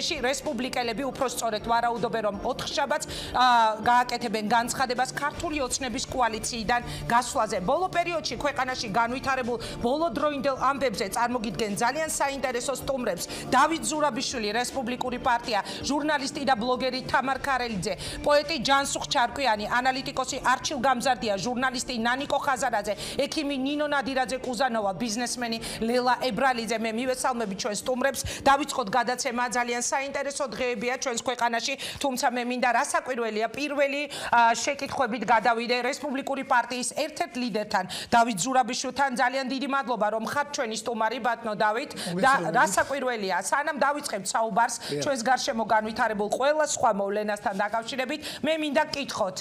ში რესპუბლიკელები უფრო სწორედ ვარაუდობენ რომ 4 შაბათს გააკეთებენ განცხადებას ქართული ოცნების კოალიციიდან გასვლაზე. ბოლო პერიოდში ქვეყანაში განვითარებულ ბოლოდროინდელ ამბებზე წარმოგიდგენ ძალიან საინტერესო სტუმრებს. დავით ზურაბიშვილი, რესპუბლიკური პარტია, ჟურნალისტი და ბლოგერი თამარ ქარელიძე, პოეტი ჯანსუხ ჩარკვიანი, ანალიტიკოსი არჩილ გამზარდია, ჟურნალისტი ნანიკო ხაზარაძე, ექიმი ნინო ნადირაძე კუზანოვა, ბიზნესმენი ლელა ებრალიძე. მე მივესალმები ჩვენ სტუმრებს. დავიწყოთ გადაცემა ძალიან საინტერესო დღეებია ჩვენს ქვეყანაში, თუმცა მე მინდა რასაკვირველია პირველი შეკითხვებით გადავიდე რესპუბლიკური პარტიის ერთ-ერთ ლიდერთან, დავით ზურაბიშვილთან. ძალიან დიდი მადლობა რომ ხართ ჩვენი სტუმარი ბატონო დავით და რასაკვირველია, სანამ დავიწყებთ საუბარს ჩვენს გარშემო განვითარებულ ყველა სხვა მოვლენასთან დაკავშირებით, მე მინდა გკითხოთ,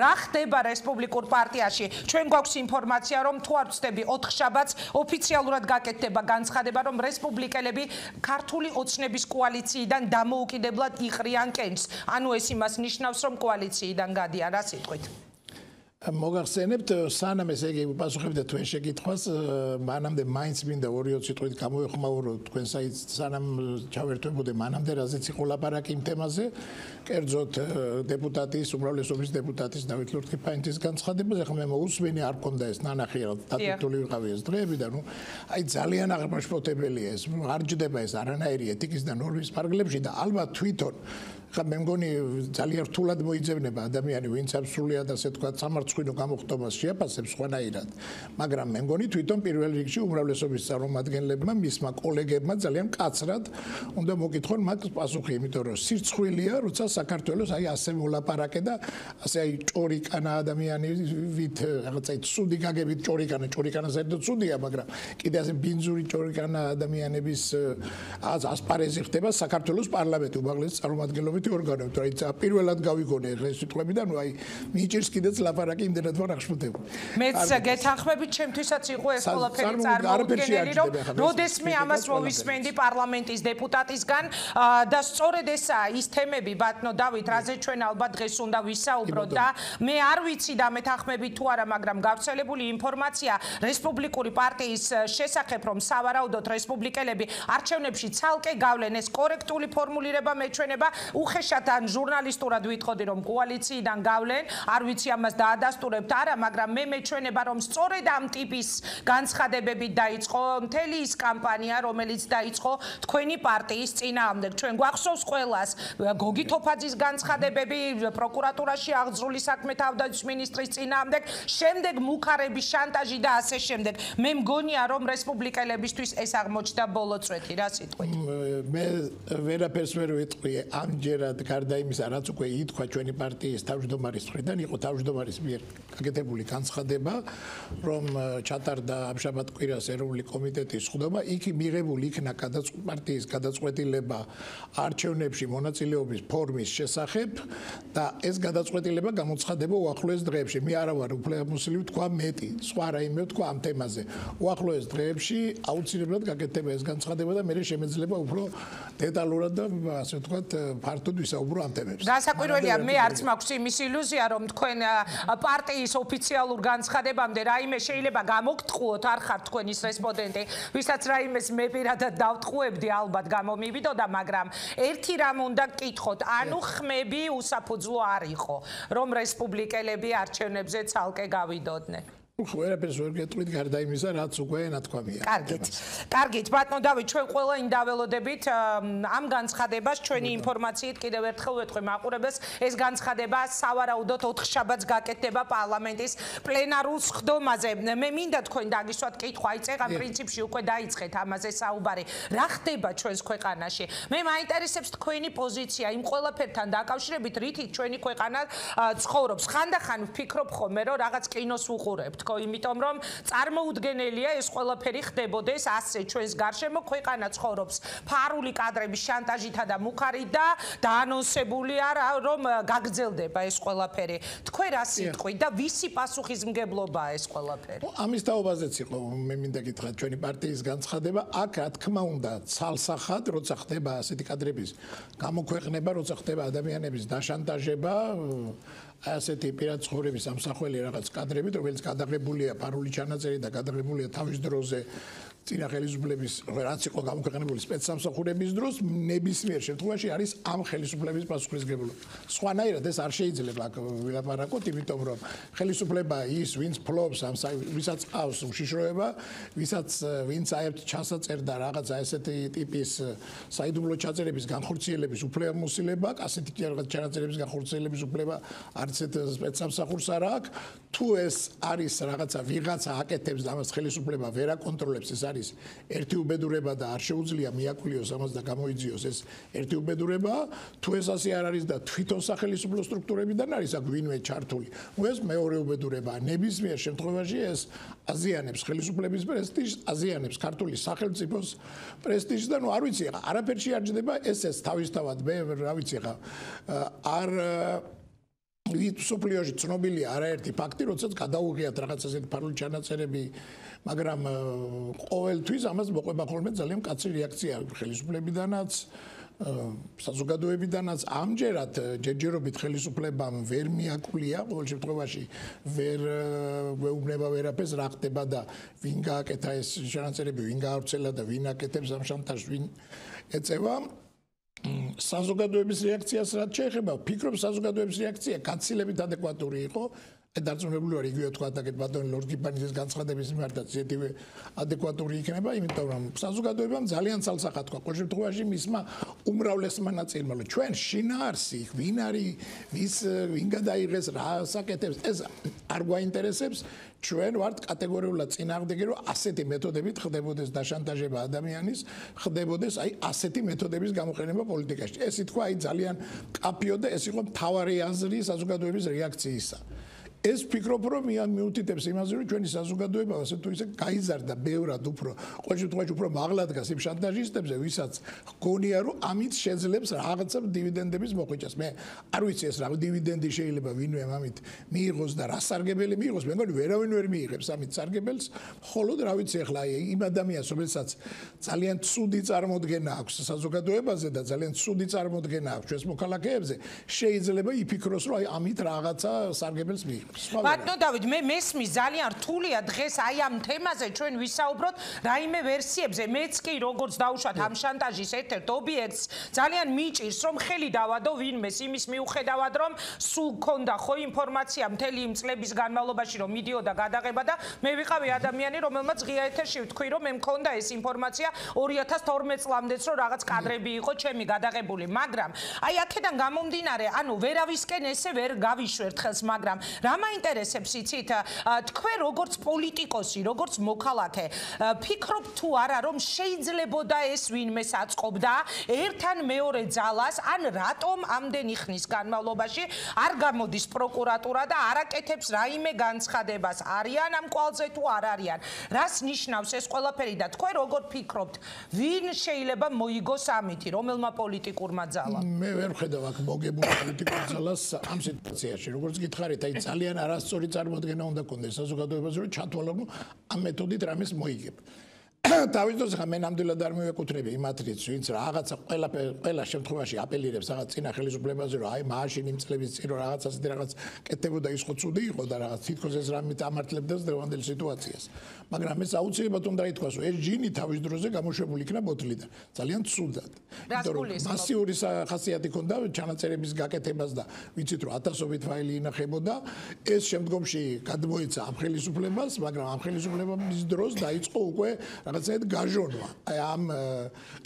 რა ხდება რესპუბლიკურ პარტიაში? ჩვენ გვაქვს ინფორმაცია რომ თუ არ ვწდები 4 შაბათს ოფიციალურად გაკეთდება განცხადება რომ რესპუბლიკელები ქართული ოცნების კოალიციიდან დამოუკიდებლად იყრიან კენჭს. ანუ ეს იმას ნიშნავს, რომ კოალიციიდან გადიან, რა სიტყვით? მოგახსენებთ, სანამ ესე იგი პასუხებდა თქვენ შეკითხვას, მანამდე მაინც მინდა 2-20 სიტყვით გამოეხმაურო თქვენ საით სანამ ჩავერთვებოდე მანამდე რაზეც იყო ლაპარაკი იმ თემაზე, კერძოდ დეპუტატის, უმრავლესობის დეპუტატის დავით ლურთქიფაინტის განცხადება, ახლა მე მოусვენი არ მქონდა ეს ნანახი რა დატიტული ვიყავი ეს დღეები და ნუ აი ძალიან აღმაშფოთებელია ეს, არ ჯდება ეს არანაირი ეთიკის და ნორმის ფარგლებში და ალბათ თვითონ ხა მე მგონი ძალიან რთულად მოიძებნება ადამიანი ვინც აბსოლუტურად ასე თქვა სამარცხვინო გამოხტომას შეაფასებს სხვანაირად მაგრამ მე მგონი თვითონ პირველ რიგში უმრავლესობის წარმომადგენლებმა მისმა კოლეგებმა ძალიან კაცრად უნდა მოკითხონ მათ პასუხი იმიტომ რომ სირცხვილია როცა საქართველოს აი ასე მოლაპარაკე და ასე აი ჭორიკანა ადამიანი ვით რაღაცა ცუდი გაგებით ჭორიკანა ჭორიკანა საერთოდ ცუდია მაგრამ კიდე ასე ბინძური ჭორიკანა ადამიანების ასპარეზი ხდება საქართველოს პარლამენტი უმაღლესი წარმომადგენლობით ერთ ორგანოებთ, აი პირველად გავიგონე ეს სიტყვები და ნუ აი მიჭირს კიდეც ლაპარაკი იმდენად ვარ აღშფოთებული. მეც გეთანხმებით, ჩემთვისაც იყო ეს ყველაფერი წარმოუდგენელი, რომ როდესმე ამას მოვისმენდი პარლამენტის დეპუტატისგან და სწორედ ესაა ის თემები, ბატონო დავით, რაზე ჩვენ ალბათ დღეს უნდა ვისაუბროთ და მე არ ვიცი და მეთანხმებით თუ არა, მაგრამ გავრცელებული ინფორმაცია რესპუბლიკური პარტიის შესახებ, რომ სავარაუდოდ რესპუბლიკელები არჩევნებში ცალკე გავლენ ეს კორექტული ფორმულირება მეჩვენება, უხ უხეშად ან ჟურნალისტურად ვიტყოდი რომ კოალიციიდან გავლენ, არ ვიცი ამას დაადასტურებთ არა, მაგრამ მე მეჩვენება რომ სწორედ ამ ტიპის განცხადებებით დაიწყო მთელი ის კამპანია, რომელიც დაიწყო თქვენი პარტიის წინააღმდეგ. ჩვენ გვახსოვს ყველას გოგი თოფაძის განცხადებები პროკურატურაში აღძრული საქმეთა ავდაჩის მინისტრის წინააღმდეგ, შემდეგ მუხარების შანტაჟი და ასე შემდეგ. მე მგონია რომ რესპუბლიკელებისთვის ეს აღმოჩნდა ბოლო წვეთი, რა სიტყვით? მე ვერაფერს ვერ ვიტყვი ამჯერ ზოგადად გარდა იმისა, რაც უკვე ითქვა ჩვენი პარტიის თავმჯდომარის მხრიდან, იყო თავმჯდომარის მიერ გაკეთებული განცხადება, რომ ჩატარდა ამშაბათ კვირას ეროვნული კომიტეტის ხდობა, იქ მიღებული იქნა პარტიის გადაწყვეტილება არჩევნებში მონაწილეობის ფორმის შესახებ და ეს გადაწყვეტილება გამოცხადება უახლოეს დღეებში. მე არა ვარ უფლებამოსილი თქვა მეტი, სხვა რაიმე თქვა ამ თემაზე. უახლოეს დღეებში აუცილებლად გაკეთდება ეს განცხადება და მე შემეძლება უფრო დეტალურად და ასე ვთქვათ საერთოდ ვისაუბრო ამ თემებზე. გასაკვირველია, მე არც მაქვს იმის ილუზია, რომ თქვენ პარტიის ოფიციალურ განცხადებამდე რაიმე შეიძლება გამოგტყუოთ, არ ხართ თქვენის რესპონდენტი, ვისაც რაიმეს მე პირადად დავტყუებდი, ალბათ გამომივიდოდა, მაგრამ ერთი რამ უნდა გკითხოთ, ანუ ხმები უსაფუძვლო არ იყო, რომ რესპუბლიკელები არჩევნებზე ცალკე გავიდოდნენ. ხო, ერაფერს ვერ გეტყვით გარდა იმისა, რაც უკვე ნათქვამია. კარგით. კარგით, ბატონო დავით, ჩვენ ყველა ინდაველოდებით ამ განცხადებას ჩვენი ინფორმაციით კიდევ ერთხელ ვეთქვი მაყურებელს, ეს განცხადება სავარაუდოდ 4 შაბათს გაკეთდება პარლამენტის პლენარულ სხდომაზე. მე მინდა თქვენ დაგისვათ კითხვა, აი წეღან პრინციპში უკვე დაიწყეთ ამაზე საუბარი. რა ხდება ჩვენს ქვეყანაში? მე მაინტერესებს თქვენი პოზიცია იმ ყველაფერთან დაკავშირებით, რითიც ჩვენი ქვეყანა ცხოვრობს. ხანდახან ვფიქრობ ხოლმე, რომ რაღაც კინოს ვუყურებთ. თქო, იმიტომ რომ წარმოუდგენელია ეს ყველაფერი ხდებოდეს ასე ჩვენს გარშემო ქვეყანა ცხოვრობს ფარული კადრების შანტაჟითა და მუხარით და დაანონსებულია რომ გაგრძელდება ეს ყველაფერი. თქვენ რა სიტყვით და ვისი პასუხისმგებლობაა ეს ყველაფერი? ამის თაობაზეც იყო მე მინდა გითხრა ჩვენი პარტიის განცხადება, აქ რა თქმა უნდა, ცალსახად როცა ხდება ასეთი კადრების გამოქვეყნება, როცა ხდება ადამიანების დაშანტაჟება, ასეთი პირად ცხოვრების ამსახველი რაღაც კადრებით, რომელიც გადაღებულია ფარული ჩანაწერი და გადაღებულია თავის დროზე წინა ხელისუფლების რაც იყო გამოქვეყნებული სპეცსამსახურების დროს ნებისმიერ შემთხვევაში არის ამ ხელისუფლების პასუხისგებლობა. სხვანაირად ეს არ შეიძლება ვილაპარაკოთ, იმიტომ რომ ხელისუფლება ის ვინც ფლობს ამ ვისაც ყავს უშიშროება, ვისაც ვინც აებთ ჩასაწერდა რაღაცა ესეთი ტიპის საიდუმლო ჩაწერების განხორციელების უფლებამოსილება, კასეთი რაღაც ჩაწერების განხორციელების უფლება არც ერთ სპეცსამსახურს არ აქვს. თუ ეს არის რაღაცა ვიღაცა აკეთებს და ამას ხელისუფლება ვერ აკონტროლებს, ეს არის ერთი უბედურება და არ შეუძლია მიაკვლიოს ამას და გამოიძიოს ეს ერთი უბედურება, თუ ეს ასე არ არის და თვითონ სახელმწიფო სტრუქტურებიდან არის აქ ვინმე ჩართული. ეს მეორე უბედურება, ნებისმიერ შემთხვევაში ეს აზიანებს ხელისუფლების პრესტიჟს, აზიანებს ქართული სახელმწიფოს პრესტიჟს და ნუ არ ვიცი, არაფერში არ ჯდება ეს ეს თავისთავად მე რა ვიცი ხა არ სოფლიოში ცნობილია არაერთი ფაქტი, როდესაც გადაუღიათ რაღაც ასეთ ფარული ჩანაწერები, მაგრამ ყოველთვის ამას მოყვება ხოლმე ძალიან კაცი რეაქცია ხელისუფლებიდანაც, საზოგადოებიდანაც. ამჯერად ჯერჯერობით ხელისუფლებამ ვერ მიაკვლია, ყოველ შემთხვევაში ვერ გვეუბნება ვერაფერს რა ხდება და ვინ გააკეთა ეს ჩანაწერები, ვინ გაავრცელა და ვინ აკეთებს ამ შანტაჟს, ვინ ეწევა. საზოგადოების რეაქციას რაც შეეხება, ფიქრობ საზოგადოების რეაქცია კაცილებით ადეკვატური იყო. დარწმუნებული ვარ იგივე თქვა და კეთ ბატონი ლორდ კიპანის განცხადების მიმართაც ზედივე ადეკვატური იქნება, იმიტომ რომ საზოგადოებამ ძალიან ცალსახა თქვა. ყოველ შემთხვევაში მისმა უმრავლესმა ნაწილმა, რომ ჩვენ შინაარსი, ვინ არის, ვის ვინ გადაიღეს, რა საკეთებს, ეს არ გვაინტერესებს. ჩვენ ვართ კატეგორიულად წინააღმდეგი რომ ასეთი მეთოდებით ხდებოდეს დაშანტაჟება ადამიანის, ხდებოდეს აი ასეთი მეთოდების გამოყენება პოლიტიკაში. ეს ითქვა აი ძალიან კაფიო და ეს იყო მთავარი აზრი საზოგადოების რეაქციისა. ეს ფიქრობ რომ მე მიუთითებს იმაზე რომ ჩვენი საზოგადოება ასე თუ ისე გაიზარდა ბევრად უფრო ყოველ შემთხვევაში უფრო მაღლა დგას იმ შანტაჟისტებზე ვისაც გონია რომ ამით შეძლებს რაღაცა დივიდენდების მოხვეჭას. მე არ ვიცი ეს რა დივიდენდი შეიძლება ვინმე ამით მიიღოს და რა სარგებელი მიიღოს. მე მგონი ვერავინ ვერ მიიღებს ამით სარგებელს. მხოლოდ რა ვიცი ახლა იმ ადამიანს რომელსაც ძალიან ცუდი წარმოდგენა აქვს საზოგადოებაზე და ძალიან ცუდი წარმოდგენა აქვს ჩვენს მოქალაქეებზე შეიძლება იფიქროს რომ აი ამით რაღაცა სარგებელს მიიღოს ბატონო დავით, მე მესმის ძალიან რთულია დღეს აი ამ თემაზე ჩვენ ვისაუბროთ რაიმე ვერსიებზე. მეც კი როგორც დაუშვათ ამ შანტაჟის ერთ-ერთ ობიექტს, ძალიან მიჭირს რომ ხელი დავადო ვინმეს იმის მიუხედავად რომ სულ ქონდა ხო ინფორმაცია მთელი იმ წლების განმავლობაში რომ მიდიოდა გადაღება და მე ვიყავი ადამიანი რომელმაც ღია ეთერში ვთქვი რომ მე მქონდა ეს ინფორმაცია 2012 წლამდეც რომ რაღაც კადრები იყო ჩემი გადაღებული, მაგრამ აი აქედან გამომდინარე, ანუ ვერავისკენ ესე ვერ გავიშვერთ ხელს, მაგრამ რა მაინტერესებს იცით? თქვენ როგორც პოლიტიკოსი როგორც მოქალაქე ფიქრობ თუ არა რომ შეიძლებოდა ეს ვინმე საწყობდა? ერთან მეორე ძალას ან რატომ ამდენი ხნის განმავლობაში? არ გამოდის პროკურატურა და არაკეთებს რაიმე განცხადებას. არიან ამ კვალზე თუ არ არიან? რას ნიშნავს ეს ყველაფერი? და თქვენ როგორ ფიქრობთ ვინ შეიძლება მოიგოს ამითი რომელმა პოლიტიკურმა ძალამ? მე ვერ ხედავ აქ მოგებულ პოლიტიკურ ძალას ამ სიტუაციაში როგორც გითხარით აი ძალიან ძალიან არასწორი წარმოადგენა უნდა კონდეს საზოგადოებას რომ ჩათვალო ამ მეთოდით რამეს მოიგებ. თავის დროს ხა მე ნამდვილად არ მივეკუთვნები იმათრიც ვინც რაღაცა ყველა ყველა შემთხვევაში აპელირებს რაღაც წინა ხელისუფლებაზე რომ აი მაშინ იმ წლების წინ რომ რაღაც ასეთი რაღაც კეთდებოდა ის ხო ცუდი იყო და რაღაც თითქოს ეს რამე დამართლებდა დრევანდელ სიტუაციას. მაგრამ ეს აუცილებლად უნდა ითქვას რომ ეს ჯინი თავის დროზე გამოშვებული იქნა ბოთლიდან ძალიან ცუდად. იმიტომ რომ მასიური ხასიათი ჰქონდა ჩანაწერების გაკეთებას და ვიცით რომ ათასობით ფაილი ინახებოდა. ეს შემდგომში გადმოიცა ამ ხელისუფლებას მაგრამ ამ ხელისუფლების დროს დაიწყო უკვე რაღაცაად გაჟონვა. აი ამ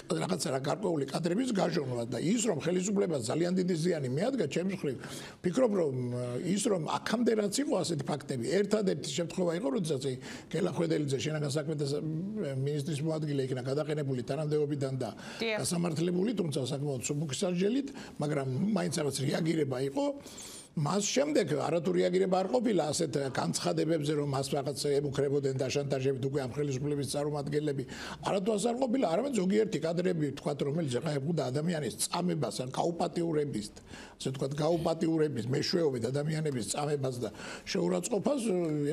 რაღაცა რა გარკვეული კადრების გაჟონვა და ის რომ ხელისუფლებას ძალიან დიდი ზიანი მიადგა ჩემს ხრივ. ფიქრობ რომ ის რომ აქამდე რაც იყო ასეთი ფაქტები, ერთადერთი შემთხვევა იყო, როდესაც გელახვედელიძე შენაგან საქმეთა მინისტრის მოადგილე იქნა გადაყენებული თანამდებობიდან და გასამართლებული, თუმცა საკმაოდ სუბუქსარჯელით, მაგრამ მაინც რაღაც რეაგირება იყო. მას შემდეგ არათუ რეაგირება არ ყოფილა ასეთ განცხადებებზე რომ მას რაღაც ემუქრებოდნენ და შანტაჟებით უკვე ამ ხელისუფლების წარმომადგენლები არათუ ასე არ ყოფილა არამედ ზოგიერთი კადრები თქვა რომელიც ახლა ეხუდა ადამიანის წამებას ან გაუპატიურების ასე თქვა გაუპატიურების მეშვეობით ადამიანების წამებას და შეურაცხყოფას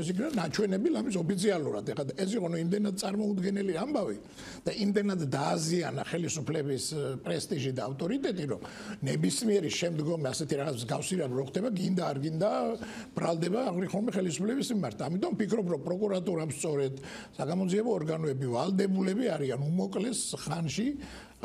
ეს იქნება ნაჩვენები ლამის ოფიციალურად. ეხლა ეს იყო ნუ იმდენად წარმოუდგენელი ამბავი და იმდენად დააზიანა ხელისუფლების პრესტიჟი და ავტორიტეტი რომ ნებისმიერი შემდგომი ასეთი რაღაც გავსირა რო ხდება ხდება გინდა არ გინდა ბრალდება აღრიხომი ხელისუფლების მიმართ. ამიტომ ფიქრობ რომ პროკურატურამ სწორედ საგამოძიებო ორგანოები ვალდებულები არიან უმოკლეს ხანში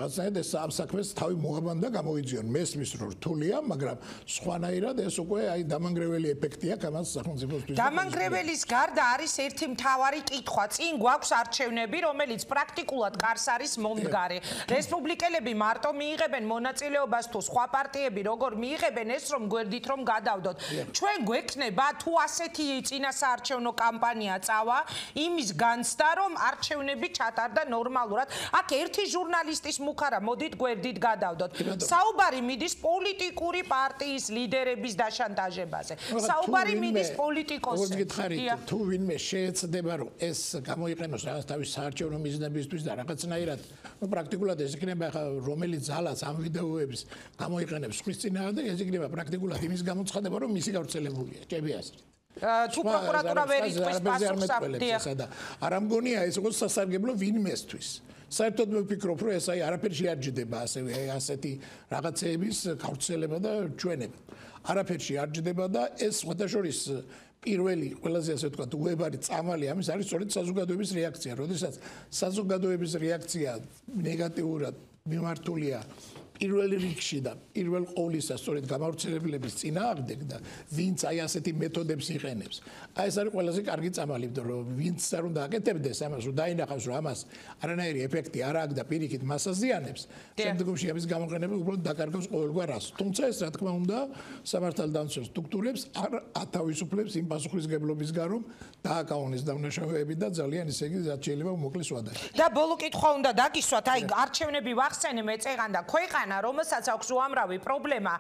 რაღაცნაირად ეს ამ საქმეს თავი მოაბანდა გამოიძიონ. მესმის რომ რთულია მაგრამ სხვანაირად ეს უკვე აი დამანგრეველი ეფექტია კამას სახელმწიფოსთვის დამანგრეველის გარდა არის ერთი მთავარი კითხვა. წინ გვაქვს არჩევნები რომელიც პრაქტიკულად კარს არის მომდგარი. რესპუბლიკელები მარტო მიიღებენ მონაწილეობას თუ სხვა პარტიები როგორ მიიღებენ ეს რომ გვერდით რომ გადავდოთ. ჩვენ გვექნება თუ ასეთი წინასაარჩევნო კამპანია წავა იმის განცდა რომ არჩევნები ჩატარდა ნორმალურად. აქ ერთი ჟურნალისტის მუხარა მოდით გვერდით გადავდოთ. საუბარი მიდის პოლიტიკური პარტიის ლიდერების დაშანტაჟებაზე. საუბარი მიდის პოლიტიკოსზე. თუ ვინმე შეეცდება რომ ეს გამოიყენოს რაღაც თავის საარჩევნო მიზნებისთვის და რაღაცნაირად ну პრაქტიკულად ეს იქნება ხა რომელიც ძალას ამ ვიდეოების გამოიყენებს ხვის წინააღმდეგ ეს იქნება პრაქტიკულად იმის გამოცხადება რომ მისი გავრცელებულია. ჭები ასე თუ პროკურატურა ვერ იწვის პასუხს ამ და არ ამგონია ეს უკვე სასარგებლო ვინმესთვის საერთოდ მე ვფიქრობ, რომ ეს აი არაფერი შეარჯდება ასევე ასეთი რაღაცეების გავრცელება და ჩვენება. არაფერი შეარჯდება და ეს სხვადასხვის პირველი ყველაზე ასე ვთქვათ, უებარი წამალი ამის არის სწორედ საზოგადოების რეაქცია. როდესაც საზოგადოების რეაქცია ნეგატიურად მიმართულია პირველ რიგში და პირველ ყოვლისა სწორედ გამავრცელებლების წინააღმდეგ და ვინც აი ასეთი მეთოდებს იყენებს. აი ეს არის ყველაზე კარგი წამალი, რომ ვინც არ უნდა აკეთებდეს ამას, რომ დაინახავს, რომ ამას არანაირი ეფექტი არ აქვს და პირიქით მასაზიანებს, შემდგომში ამის გამოყენება უბრალოდ დაკარგავს ყოველგვარ რას. თუმცა ეს რა თქმა უნდა, სამართალდამცველ სტრუქტურებს არ ათავისუფლებს იმ პასუხისგებლობის გარომ დააკავონეს დამნაშავეები და ძალიან ისე იგი რაც შეიძლება მოკლეს ვადაში. და ბოლო კითხვა უნდა დაგისვათ, აი არჩევნები ვახსენე მე წეღან და ქვეყანა ქვეყანა, რომელსაც აქვს უამრავი პრობლემა,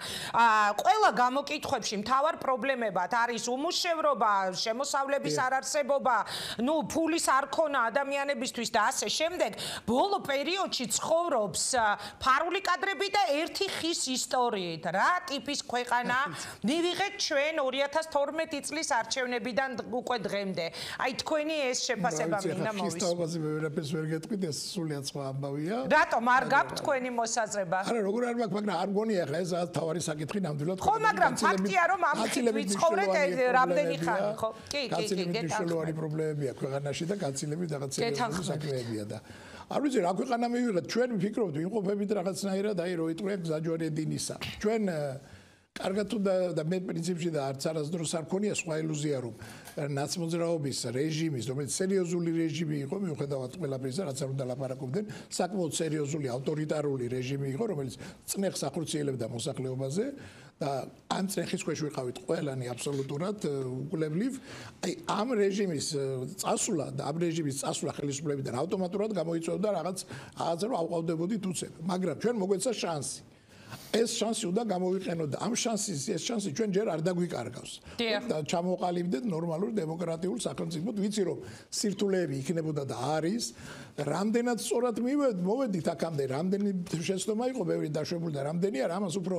ყველა გამოკითხვებში მთავარ პრობლემებად არის უმუშევრობა, შემოსავლების არარსებობა, ნუ ფულის არქონა ადამიანებისთვის და ასე შემდეგ. ბოლო პერიოდში ცხოვრობს ფარული კადრები და ერთი ხის ისტორიით. რა ტიპის ქვეყანა მივიღეთ ჩვენ 2012 წლის არჩევნებიდან უკვე დღემდე. აი თქვენი ეს შეფასება მინდა მოვისმინოთ. ხის თავაზე მე ვერაფერს ვერ გეტყვით, ეს სულიად სხვა ამბავია. რატომ არ გაქვთ თქვენი მოსაზრება? არა როგორ არ მაქვს მაგრამ არ გონია ხა ეს თავარი საკითხი ნამდვილად ხო მაგრამ ფაქტია რომ ამ ვიცხოვრეთ რამდენი ხანი ხო? კი კი კი გეტყვი პრობლემებია ქვეყანაში და განცილებით რაღაცა საქმეებია და არ ვიცი რა ქვეყანა მივიღეთ? ჩვენ ვფიქრობთ ვიმყოფებით რაღაცნაირად აი რო იტყვია გზაჯვარედინისა. ჩვენ კარგად თუ და მე პრინციპში და არც არასდროს არ ქონია სხვა ილუზია რომ ნაცმოძრაობის რეჟიმის რომელიც სერიოზული რეჟიმი იყო მიუხედავად ყველაფრისა რაც არ უნდა ლაპარაკობდნენ საკმაოდ სერიოზული ავტორიტარული რეჟიმი იყო რომელიც წნეხს ახორციელებდა მოსახლეობაზე და ამ წნეხის ქვეშ ვიყავით ყველანი აბსოლუტურად უკვლებლივ აი ამ რეჟიმის წასვლა და ამ რეჟიმის წასვლა ხელისუფლებიდან ავტომატურად გამოიწვევდა რაღაც რაღაცა რომ ავყავდებოდით უცებ მაგრამ ჩვენ მოგვეცა შანსი ეს შანსი უნდა გამოვიყენოთ. და ამ შანსის ეს შანსი ჩვენ ჯერ არ დაგვიკარგავს. და ჩამოყალიბდეთ ნორმალურ დემოკრატიულ სახელმწიფოდ. ვიცი რომ სირთულეები იქნებოდა და არის. რამდენად სწორად მოვედით აქამდე? რამდენი შეცდომა იყო ბევრი დაშვებული და რამდენი არ ამას უფრო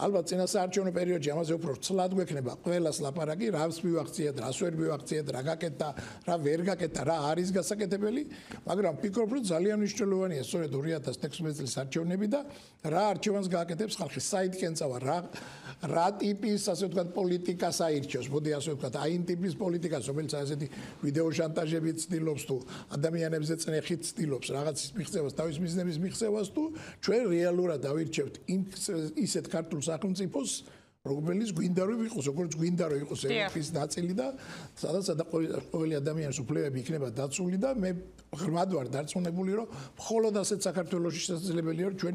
ალბათ წინასაარჩევნო პერიოდში ამაზე უფრო ცლად გვექნება ყველას ლაპარაკი რას მივახციეთ რას ვერ მივახციეთ რა გაკეთდა რა ვერ გაკეთდა რა არის გასაკეთებელი მაგრამ ფიქრობ რომ ძალიან მნიშვნელოვანია სწორედ 2016 წლის არჩევნები და რა არჩევანს გააკეთებს ხალხი საითკენ წავა რა რა ტიპის ასე ვთქვათ პოლიტიკას აირჩევს მოდი ასე ვთქვათ აი იმ ტიპის პოლიტიკას რომელიც ასეთი ვიდეო შანტაჟებით ცდილობს თუ ადამიანებზე წნეხით ცდილობს რაღაცის მიღწევას თავის მიზნების მიღწევას თუ ჩვენ რეალურად ავირჩევთ იმ ისეთ ქართულ სახელმწიფოს რომელიც გვინდა რომ იყოს როგორც გვინდა რომ იყოს ევროპის ნაწილი და სადაც ყოველი ადამიანის უფლებები იქნება დაცული და მე ღრმად ვარ დარწმუნებული რომ მხოლოდ ასეთ საქართველოს შესაძლებელია რომ ჩვენ